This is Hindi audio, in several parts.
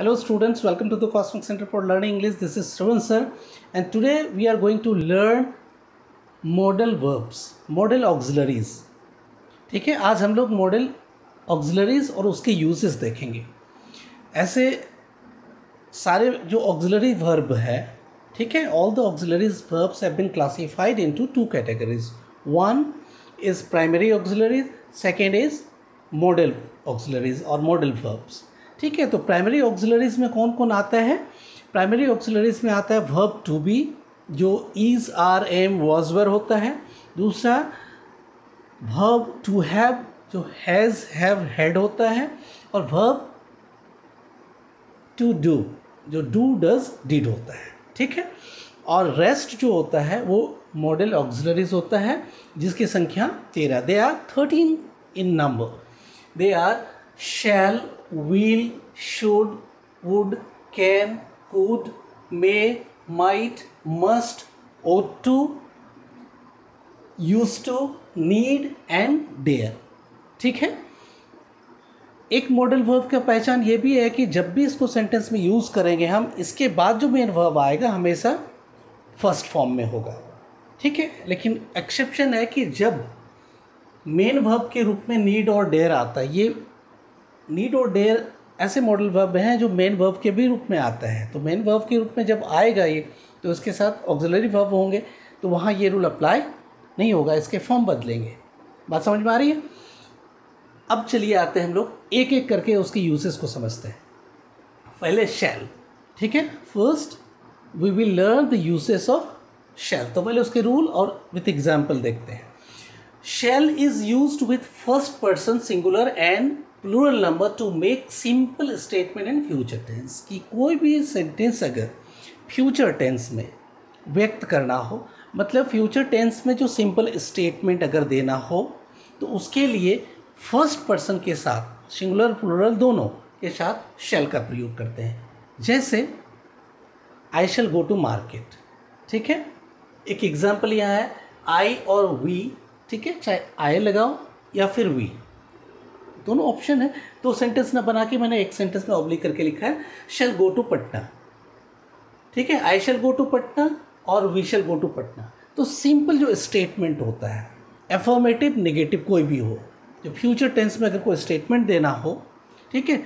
Hello students, welcome to the Cosmic Center for Learning English. This is Shravan sir and today we are going to learn modal verbs, modal auxiliaries. ठीक है आज हम लोग मॉडल ऑक्सिलरीज और उसके यूजेस देखेंगे ऐसे सारे जो ऑक्सिलरी वर्ब है ठीक है all the auxiliaries verbs have been classified into two categories one is primary auxiliaries second is modal auxiliaries और मॉडल वर्ब्स ठीक है तो प्राइमरी ऑक्सिलरीज में कौन कौन आता है? प्राइमरी ऑक्सिलरीज में आता है वर्ब टू बी जो is are am was were होता है। दूसरा वर्ब टू हैव जो हैज़ हैव हैड होता है। और वर्ब टू डू जो डू डज डिड होता है। ठीक है? और रेस्ट जो होता है, वो मॉडल ऑक्सिलरीज होता है, जिसकी संख्या तेरह। They are thirteen in number they are shall will, should, would, can, could, may, might, must, ought to, used to, need and dare. ठीक है? एक मॉडल वर्ब का पहचान ये भी है कि जब भी इसको सेंटेंस में यूज़ करेंगे हम इसके बाद जो मेन वर्ब आएगा हमेशा फ़र्स्ट फॉर्म में होगा। ठीक है? लेकिन एक्सेप्शन है कि जब मेन वर्ब के रूप में नीड और डेयर आता है ये नीड और डेयर ऐसे मॉडल वर्ब हैं जो मेन वर्ब के भी रूप में आता है। तो मेन वर्ब के रूप में जब आएगा ये तो इसके साथ ऑक्सिलरी वर्ब होंगे। तो वहाँ ये रूल अप्लाई नहीं होगा, इसके फॉर्म बदलेंगे। बात समझ में आ रही है? अब चलिए आते हैं हम लोग एक एक करके उसके यूसेस को समझते हैं। पहले शेल ठीक है? First we will learn the uses of shall तो पहले उसके रूल और विथ एग्ज़ाम्पल देखते हैं। Shall is use with first person singular and plural number to make simple statement in future tense कि कोई भी सेंटेंस अगर फ्यूचर टेंस में व्यक्त करना हो मतलब फ्यूचर टेंस में जो सिंपल स्टेटमेंट अगर देना हो तो उसके लिए फ़र्स्ट पर्सन के साथ सिंगुलर प्लूरल दोनों के साथ शेल का प्रयोग करते हैं। जैसे I shall go to market ठीक है? एक एग्ज़ाम्पल यहाँ है आई और वी ठीक है? चाहे आई लगाओ या फिर वी दोनों ऑप्शन है। तो सेंटेंस ना बना के मैंने एक सेंटेंस में ऑब्लिक करके लिखा है शेल गो टू पटना ठीक है? I shall go to Patna और we shall go to Patna तो सिंपल जो स्टेटमेंट होता है एफर्मेटिव नेगेटिव कोई भी हो, जो फ्यूचर टेंस में अगर कोई स्टेटमेंट देना हो, ठीक है?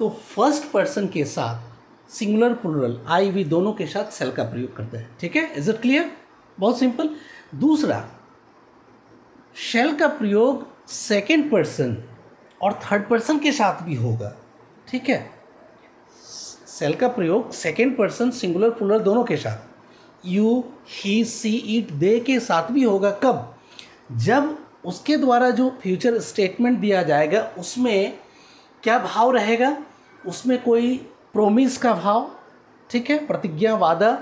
तो फ़र्स्ट पर्सन के साथ सिंगुलर प्लूरल आई वी दोनों के साथ सेल का प्रयोग करते हैं। ठीक है? इज़ इट क्लियर बहुत सिंपल दूसरा शेल का प्रयोग सेकेंड पर्सन और थर्ड पर्सन के साथ भी होगा, ठीक है? सेल का प्रयोग सेकेंड पर्सन सिंगुलर पुलर दोनों के साथ। You he she it they के साथ भी होगा कब? जब उसके द्वारा जो फ्यूचर स्टेटमेंट दिया जाएगा, उसमें क्या भाव रहेगा? उसमें कोई प्रोमिस का भाव, ठीक है? प्रतिज्ञा, वादा,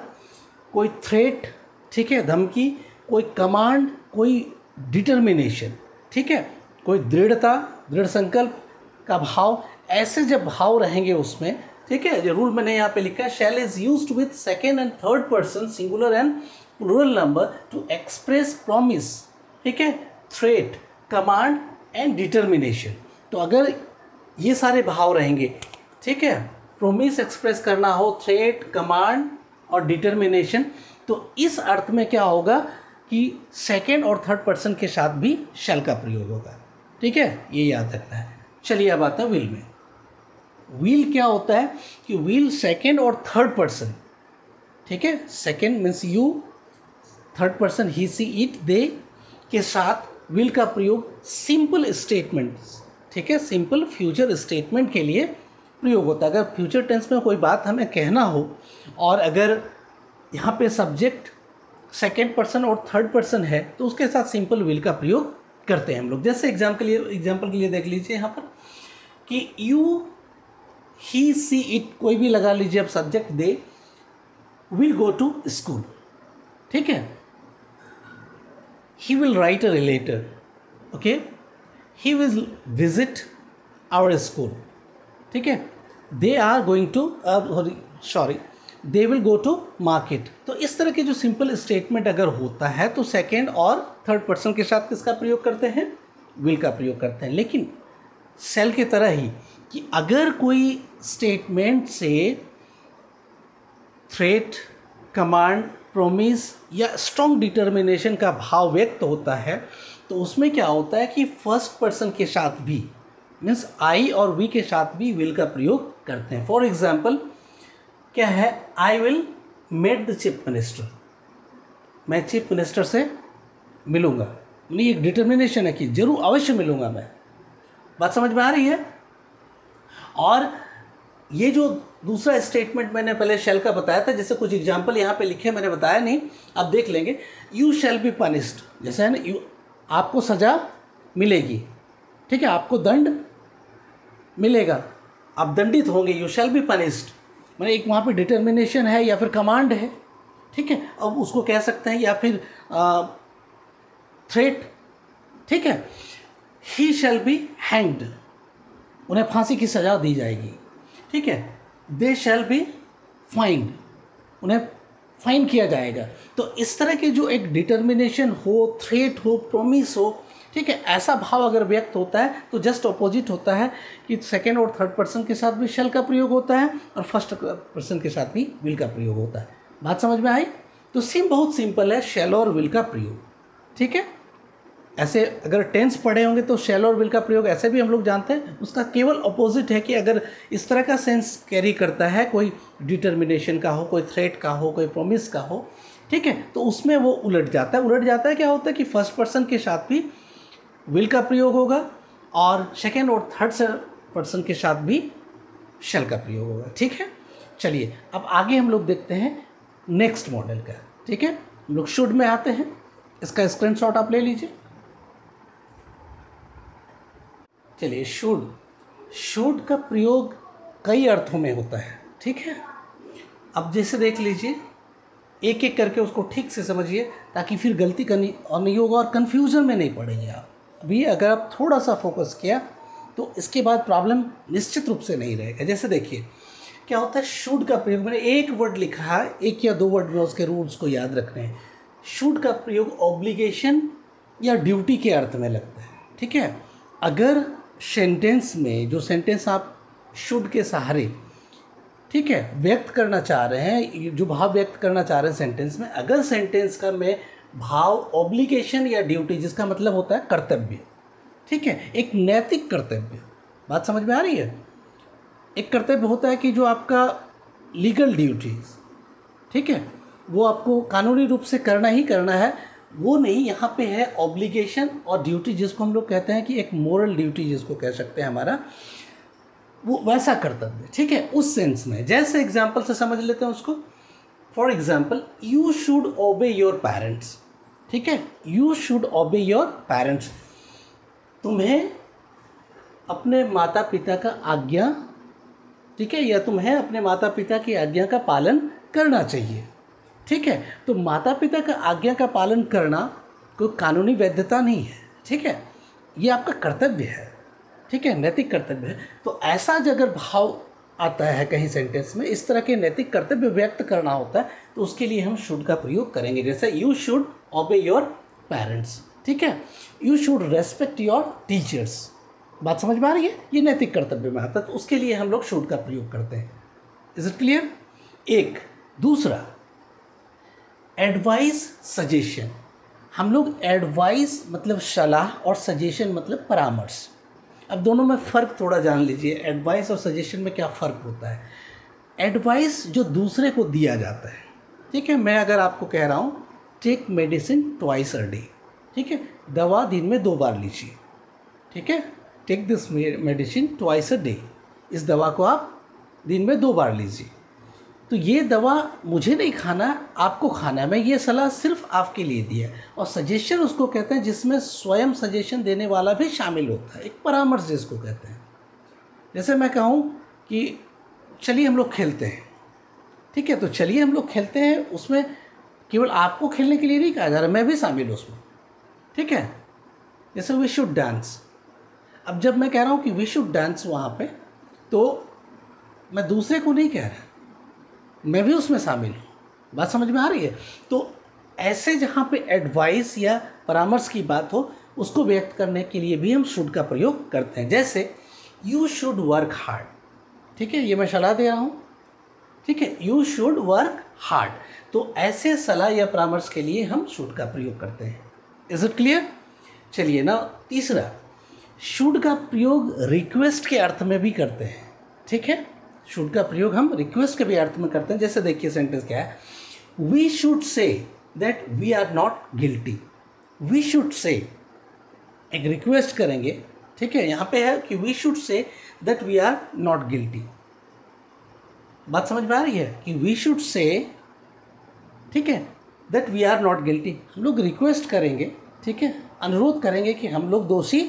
कोई थ्रेट ठीक है? धमकी, कोई कमांड कोई डिटर्मिनेशन ठीक है? कोई दृढ़ता, दृढ़ संकल्प का भाव, ऐसे जब भाव रहेंगे उसमें, ठीक है जो रूल मैंने यहाँ पे लिखा है shall is use with second and third person singular and plural number to express promise ठीक है थ्रेट कमांड एंड डिटर्मिनेशन तो अगर ये सारे भाव रहेंगे, ठीक है प्रोमिस एक्सप्रेस करना हो थ्रेट कमांड और डिटर्मिनेशन तो इस अर्थ में क्या होगा कि सेकेंड और थर्ड पर्सन के साथ भी शैल का प्रयोग होगा। ठीक है? ये याद रखना है। चलिए अब आता है विल में। विल क्या होता है कि विल सेकेंड और थर्ड पर्सन ठीक है? Second means you third person he she it they के साथ विल का प्रयोग सिंपल स्टेटमेंट ठीक है? सिंपल फ्यूचर स्टेटमेंट के लिए प्रयोग होता है। अगर फ्यूचर टेंस में कोई बात हमें कहना हो और अगर यहाँ पे सब्जेक्ट सेकेंड पर्सन और थर्ड पर्सन है तो उसके साथ सिंपल विल का प्रयोग करते हैं हम लोग। जैसे एग्ज़ाम के लिए एग्ज़ाम्पल के लिए देख लीजिए यहाँ पर कि यू ही सी इट कोई भी लगा लीजिए अब subject they will go to school ठीक है? He will write a letter okay he will visit our school ठीक है? They are going to sorry they will go to market तो इस तरह के जो सिंपल स्टेटमेंट अगर होता है तो सेकेंड और थर्ड पर्सन के साथ किसका प्रयोग करते हैं? विल का प्रयोग करते हैं। लेकिन सेल की तरह ही कि अगर कोई स्टेटमेंट से थ्रेट कमांड प्रोमिस या स्ट्रॉन्ग डिटर्मिनेशन का भाव व्यक्त होता है तो उसमें क्या होता है कि फ़र्स्ट पर्सन के साथ भी मीन्स आई और वी के साथ भी विल का प्रयोग करते हैं। फॉर एग्ज़ाम्पल क्या है? I will meet the chief minister मैं चीफ मिनिस्टर से मिलूँगा। नहीं, एक डिटर्मिनेशन है कि ज़रूर अवश्य मिलूँगा मैं। बात समझ में आ रही है? और ये जो दूसरा स्टेटमेंट मैंने पहले शेल का बताया था, जैसे कुछ एग्ज़ाम्पल यहाँ पे लिखे, मैंने बताया नहीं। अब देख लेंगे। यू शेल बी पनिस्ड जैसे है ना यू आपको सज़ा मिलेगी। ठीक है, आपको दंड मिलेगा। आप दंडित होंगे। यू शेल बी पनिस्ड मैंने एक वहाँ पे डिटर्मिनेशन है या फिर कमांड है, ठीक है? अब उसको कह सकते हैं या फिर थ्रेट ठीक है? ही शेल बी हैंग्ड उन्हें फांसी की सज़ा दी जाएगी, ठीक है? दे शैल बी फाइंड उन्हें फाइन किया जाएगा। तो इस तरह के जो एक डिटर्मिनेशन हो थ्रेट हो प्रोमिस हो ठीक है, ऐसा भाव अगर व्यक्त होता है तो जस्ट अपोजिट होता है कि सेकेंड और थर्ड पर्सन के साथ भी शेल का प्रयोग होता है और फ़र्स्ट पर्सन के साथ भी विल का प्रयोग होता है। बात समझ में आई? तो सिम बहुत सिंपल है शेल और विल का प्रयोग। ठीक है? ऐसे अगर टेंस पढ़े होंगे तो शेल और विल का प्रयोग, ऐसे भी हम लोग जानते हैं। उसका केवल अपोजिट है कि अगर इस तरह का सेंस कैरी करता है, कोई डिटर्मिनेशन का हो, कोई थ्रेट का हो, कोई प्रोमिस का हो, ठीक है? तो उसमें वो उलट जाता है। उलट जाता है क्या होता है कि फ़र्स्ट पर्सन के साथ भी विल का प्रयोग होगा और सेकेंड और थर्ड पर्सन के साथ भी शेल का प्रयोग होगा, ठीक है? चलिए, अब आगे हम लोग देखते हैं नेक्स्ट मॉडल का, ठीक है? हम लोग शुड में आते हैं, इसका स्क्रीनशॉट आप ले लीजिए। चलिए शुड शुड का प्रयोग कई अर्थों में होता है, ठीक है? अब जैसे देख लीजिए एक एक करके उसको ठीक से समझिए, ताकि फिर गलती करनी, और नहीं होगा और कन्फ्यूज़न में नहीं पड़ेंगे आप। अभी अगर आप थोड़ा सा फोकस किया तो इसके बाद प्रॉब्लम निश्चित रूप से नहीं रहेगा। जैसे देखिए, क्या होता है शुड का प्रयोग, मैंने एक वर्ड लिखा है, एक या दो वर्ड में उसके रूल्स को याद रखने हैं। शुड का प्रयोग ऑब्लिगेशन या ड्यूटी के अर्थ में लगता है, ठीक है? अगर सेंटेंस में, जो सेंटेंस आप शुड के सहारे, ठीक है, व्यक्त करना चाह रहे हैं, जो भाव व्यक्त करना चाह रहे हैं सेंटेंस में, अगर सेंटेंस का में भाव ऑब्लिगेशन या ड्यूटी जिसका मतलब होता है कर्तव्य। ठीक है? एक नैतिक कर्तव्य। बात समझ में आ रही है? एक कर्तव्य होता है कि जो आपका लीगल ड्यूटीज़ ठीक है? वो आपको कानूनी रूप से करना ही करना है। वो नहीं, यहाँ पे है ऑब्लिगेशन और ड्यूटी जिसको हम लोग कहते हैं कि एक मोरल ड्यूटी जिसको कह सकते हैं हमारा। वो वैसा कर्तव्य, ठीक है? उस सेंस में। जैसे एग्ज़ाम्पल से समझ लेते हैं उसको। For example you should obey your parents ठीक है? You should obey your parents तुम्हें अपने माता पिता का आज्ञा, ठीक है? या तुम्हें अपने माता पिता की आज्ञा का पालन करना चाहिए। ठीक है? तो माता पिता का आज्ञा का पालन करना कोई कानूनी वैधता नहीं है, ठीक है? ये आपका कर्तव्य है, ठीक है? नैतिक कर्तव्य है। तो ऐसा अगर भाव आता है कहीं सेंटेंस में, इस तरह के नैतिक कर्तव्य व्यक्त करना होता है तो उसके लिए हम शुड का प्रयोग करेंगे। जैसे you should obey your parents ठीक है? You should respect your teachers बात समझ में आ रही है? ये नैतिक कर्तव्य में आता है तो उसके लिए हम लोग शुड का प्रयोग करते हैं। इज़ इट क्लियर एक। दूसरा एडवाइस सजेशन हम लोग एडवाइस मतलब सलाह और सजेशन मतलब परामर्श। अब दोनों में फ़र्क थोड़ा जान लीजिए एडवाइस और सजेशन में क्या फ़र्क होता है? एडवाइस जो दूसरे को दिया जाता है, ठीक है? मैं अगर आपको कह रहा हूँ take medicine twice a day ठीक है? दवा दिन में दो बार लीजिए, ठीक है? Take this medicine twice a day इस दवा को आप दिन में दो बार लीजिए। तो ये दवा मुझे नहीं खाना, आपको खाना है। मैं ये सलाह सिर्फ़ आपके लिए दी है। और सजेशन उसको कहते हैं जिसमें स्वयं सजेशन देने वाला भी शामिल होता है। एक परामर्श जिसको कहते हैं। जैसे मैं कहूँ कि चलिए हम लोग खेलते हैं। ठीक है तो चलिए हम लोग खेलते हैं। उसमें केवल आपको खेलने के लिए नहीं कहा जा रहा, मैं भी शामिल हूँ उसमें। ठीक है? जैसे वी शुड डांस अब जब मैं कह रहा हूँ कि वी शुड डांस वहाँ पे तो मैं दूसरे को नहीं कह रहा। मैं भी उसमें शामिल हूँ। बात समझ में आ रही है? तो ऐसे जहाँ पे एडवाइस या परामर्श की बात हो, उसको व्यक्त करने के लिए भी हम शुड का प्रयोग करते हैं। जैसे यू शुड वर्क हार्ड ठीक है? ये मैं सलाह दे रहा हूँ। ठीक है? यू शुड वर्क हार्ड तो ऐसे सलाह या परामर्श के लिए हम शुड का प्रयोग करते हैं। इज़ इट क्लियर चलिए ना, तीसरा शुड का प्रयोग रिक्वेस्ट के अर्थ में भी करते हैं। ठीक है? शुड का प्रयोग हम रिक्वेस्ट के भी अर्थ में करते हैं, जैसे देखिए सेंटेंस क्या है। We should say that we are not guilty we should say एक रिक्वेस्ट करेंगे, ठीक है, यहाँ पे है कि we should say that we are not guilty बात समझ में आ रही है कि वी शुड से ठीक है that we are not guilty हम लोग रिक्वेस्ट करेंगे, ठीक है, अनुरोध करेंगे कि हम लोग दोषी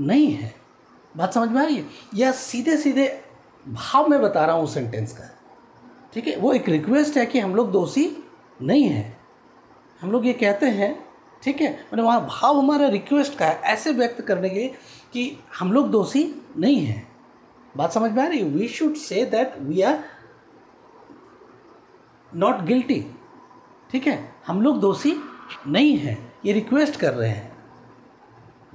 नहीं हैं। बात समझ में आ रही है? या सीधे सीधे भाव में बता रहा हूँ सेंटेंस का। ठीक है? वो एक रिक्वेस्ट है कि हम लोग दोषी नहीं हैं। हम लोग ये कहते हैं, ठीक है? मैंने वहाँ भाव हमारा रिक्वेस्ट का है, ऐसे व्यक्त करने के कि हम लोग दोषी नहीं हैं। बात समझ में आ रही है? We should say that we are not guilty ठीक है? हम लोग दोषी नहीं हैं। ये रिक्वेस्ट कर रहे हैं।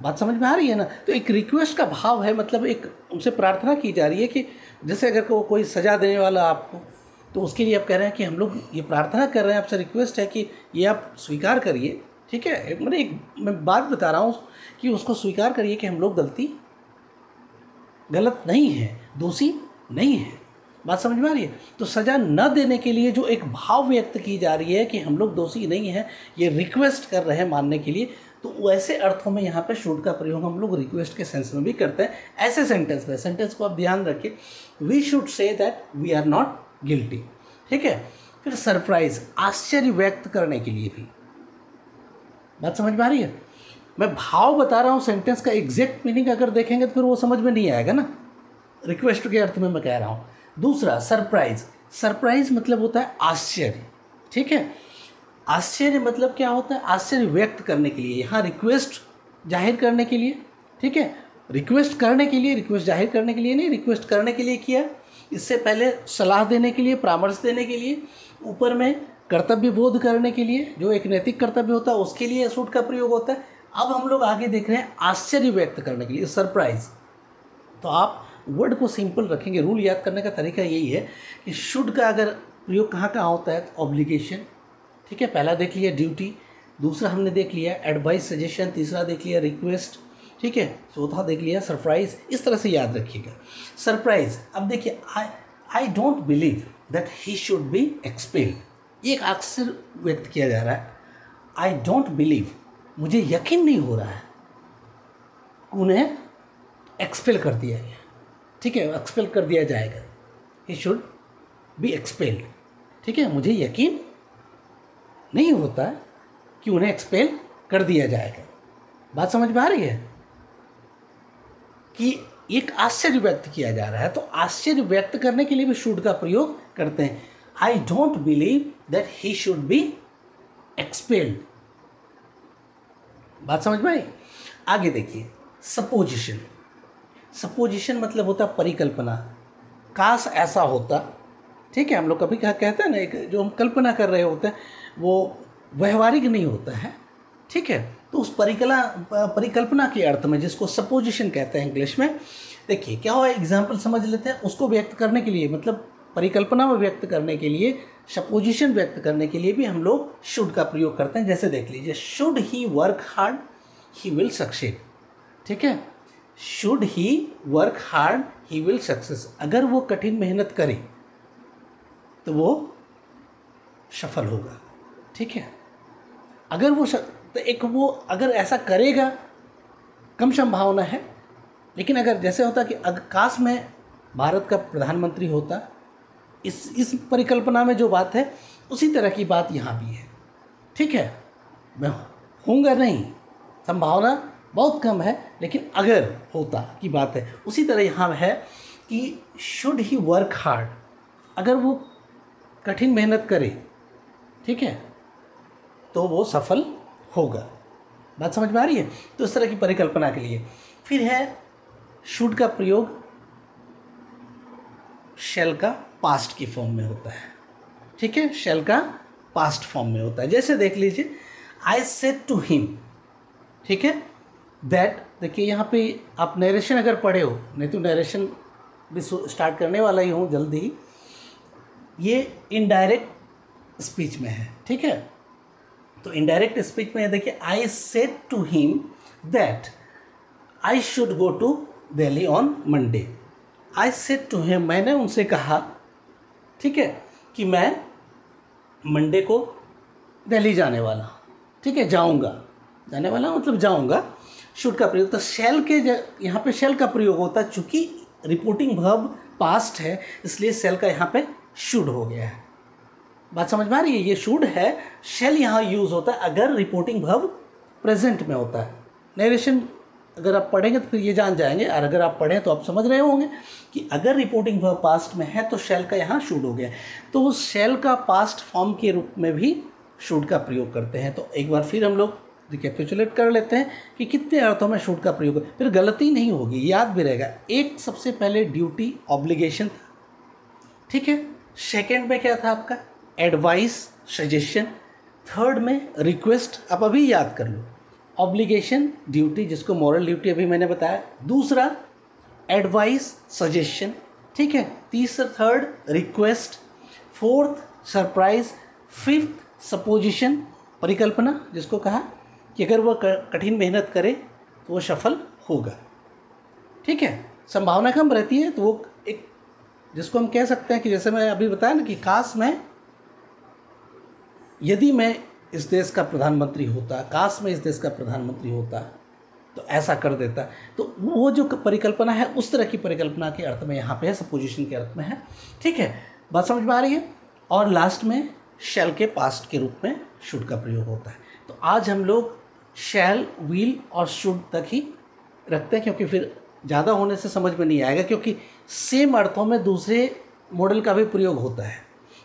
बात समझ में आ रही है ना? तो एक रिक्वेस्ट का भाव है मतलब एक उनसे प्रार्थना की जा रही है कि जैसे अगर को, कोई सजा देने वाला आपको तो उसके लिए आप कह रहे हैं कि हम लोग ये प्रार्थना कर रहे हैं आपसे रिक्वेस्ट है कि ये आप स्वीकार करिए ठीक है? मैंने एक मैं बात बता रहा हूँ कि उसको स्वीकार करिए कि हम लोग गलती गलत नहीं है दोषी नहीं है। बात समझ में आ रही है? तो सज़ा न देने के लिए जो एक भाव व्यक्त की जा रही है कि हम लोग दोषी नहीं हैं ये रिक्वेस्ट कर रहे हैं मानने के लिए तो वैसे अर्थों में यहाँ पे शुड का प्रयोग हम लोग रिक्वेस्ट के सेंस में भी करते हैं। ऐसे सेंटेंस में सेंटेंस को आप ध्यान रखिए। We should say that we are not guilty ठीक है? फिर सरप्राइज़ आश्चर्य व्यक्त करने के लिए भी। बात समझ में आ रही है? मैं भाव बता रहा हूँ सेंटेंस का एग्जैक्ट मीनिंग अगर देखेंगे तो फिर वो समझ में नहीं आएगा ना। रिक्वेस्ट के अर्थ में मैं कह रहा हूँ। दूसरा सरप्राइज़ सरप्राइज़ मतलब होता है आश्चर्य। ठीक है? आश्चर्य मतलब क्या होता है? आश्चर्य व्यक्त करने के लिए। यहाँ रिक्वेस्ट ज़ाहिर करने के लिए, ठीक है? रिक्वेस्ट करने के लिए रिक्वेस्ट ज़ाहिर करने के लिए नहीं रिक्वेस्ट करने के लिए किया। इससे पहले सलाह देने के लिए, परामर्श देने के लिए, ऊपर में कर्तव्य बोध करने के लिए, जो एक नैतिक कर्तव्य होता है, उसके लिए सूट का प्रयोग होता है। अब हम लोग आगे देख रहे हैं आश्चर्य व्यक्त करने के लिए सरप्राइज़ तो आप वर्ड को सिंपल रखेंगे। रूल याद करने का तरीका यही है कि शुड का अगर प्रयोग कहाँ कहाँ होता है? तो ऑब्लिगेशन ठीक है, पहला देख लिया ड्यूटी दूसरा हमने देख लिया एडवाइस सजेशन तीसरा देख लिया रिक्वेस्ट ठीक है, चौथा देख लिया सरप्राइज़ इस तरह से याद रखिएगा। सरप्राइज़ अब देखिए I I don't believe that he should be expelled ये अक्सर व्यक्त किया जा रहा है। आई डोंट बिलीव मुझे यकीन नहीं हो रहा है उन्हें एक्सपेल कर दिया गया। ठीक है एक्सपेल कर दिया जाएगा। ही शुड बी एक्सपेल्ड ठीक है, मुझे यकीन नहीं होता कि उन्हें एक्सपेल कर दिया जाएगा। बात समझ में आ रही है? कि एक आश्चर्य व्यक्त किया जा रहा है तो आश्चर्य व्यक्त करने के लिए भी शुड का प्रयोग करते हैं। I don't believe that he should be expelled बात समझ में आई? आगे देखिए। सपोजिशन सपोजिशन मतलब होता है परिकल्पना। काश ऐसा होता। ठीक है, हम लोग कभी कहा, कहते हैं ना, एक जो हम कल्पना कर रहे होते हैं वो व्यवहारिक नहीं होता है, ठीक है? तो उस परिकला, परिकल्पना के अर्थ में जिसको सपोजिशन कहते हैं इंग्लिश में, देखिए, क्या हुआ? एग्ज़ाम्पल समझ लेते हैं। उसको व्यक्त करने के लिए मतलब परिकल्पना में व्यक्त करने के लिए सपोजिशन व्यक्त करने के लिए भी हम लोग शुड का प्रयोग करते हैं। जैसे देख लीजिए should he work hard he will succeed ठीक है? Should he work hard he will success अगर वो कठिन मेहनत करे तो वो सफल होगा। ठीक है। अगर वो. तो एक वो अगर ऐसा करेगा, कम संभावना है। लेकिन अगर जैसे होता कि अगर काश में भारत का प्रधानमंत्री होता, इस इस परिकल्पना में जो बात है, उसी तरह की बात यहाँ भी है। ठीक है? मैं होऊँगा नहीं। संभावना बहुत कम है, लेकिन अगर होता की बात है, उसी तरह यहाँ है कि शुड ही वर्क हार्ड। अगर वो कठिन मेहनत करे, ठीक है? तो वो सफल होगा। बात समझ में आ रही है? तो इस तरह की परिकल्पना के लिए। फिर है शुड का प्रयोग शेल का पास्ट की फॉर्म में होता है। ठीक है? शेल का पास्ट फॉर्म में होता है। जैसे देख लीजिए आई सेट टू हिम ठीक है? दैट देखिए यहाँ पे आप नरेशन अगर पढ़े हो, नहीं तो नरेशन भी स्टार्ट करने वाला ही हूँ जल्दी ही। ये इनडायरेक्ट स्पीच में है। ठीक है? तो इनडायरेक्ट स्पीच में देखिए I said to him that I should go to Delhi on Monday I said to him मैंने उनसे कहा, ठीक है, कि मैं मंडे को दिल्ली जाने वाला, ठीक है, जाऊँगा। जाने वाला मतलब जाऊँगा शुड का प्रयोग तो शेल के यहाँ पे शेल का प्रयोग होता है, चूँकि रिपोर्टिंग वर्ब पास्ट है, इसलिए सेल का यहाँ पे शुड हो गया है। बात समझ में आ रही है? ये शुड है शेल यहाँ यूज़ होता है, अगर रिपोर्टिंग भव प्रेजेंट में होता है। नरेशन अगर आप पढ़ेंगे तो फिर ये जान जाएँगे, और अगर आप पढ़ें तो आप समझ रहे होंगे कि अगर रिपोर्टिंग वर्ब पास्ट में है तो शेल का यहाँ शूड हो गया। तो उस शेल का पास्ट फॉर्म के रूप में भी शूड का प्रयोग करते हैं। तो एक बार फिर हम लोग रिकेपिचुलेट कर लेते हैं कि कितने अर्थों में शुड का प्रयोग फिर गलती नहीं होगी, याद भी रहेगा। एक सबसे पहले ड्यूटी ऑब्लिगेशन ठीक है? सेकेंड में क्या था आपका? एडवाइस सजेशन थर्ड में रिक्वेस्ट आप अभी याद कर लो। ऑब्लिगेशन ड्यूटी जिसको मॉरल ड्यूटी अभी मैंने बताया। दूसरा एडवाइस सजेशन ठीक है? तीसरा third request fourth surprise fifth supposition परिकल्पना, जिसको कहा कि अगर वह कठिन मेहनत करे तो वो सफल होगा। ठीक है? संभावना कम रहती है तो वो एक, जिसको हम कह सकते हैं कि जैसे मैं अभी बताया ना कि काश में यदि मैं इस देश का प्रधानमंत्री होता, काश में इस देश का प्रधानमंत्री होता तो ऐसा कर देता। तो वो जो परिकल्पना है, उस तरह की परिकल्पना के अर्थ में यहाँ पे है सपोजिशन के अर्थ में है। ठीक है, बात समझ में आ रही है? और लास्ट में शेल के पास्ट के रूप में शुड का प्रयोग होता है। तो आज हम लोग शैल व्हील और शुड तक ही रखते हैं, क्योंकि फिर ज़्यादा होने से समझ में नहीं आएगा, क्योंकि सेम अर्थों में दूसरे मॉडल का भी प्रयोग होता है।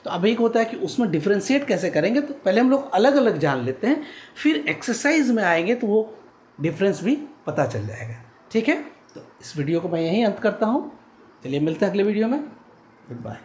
तो अब एक होता है कि उसमें डिफ्रेंशिएट कैसे करेंगे तो पहले हम लोग अलग अलग जान लेते हैं, फिर एक्सरसाइज में आएँगे तो वो डिफरेंस भी पता चल जाएगा। ठीक है? तो इस वीडियो को मैं यहीं अंत करता हूँ। चलिए मिलते हैं अगले वीडियो में। Good bye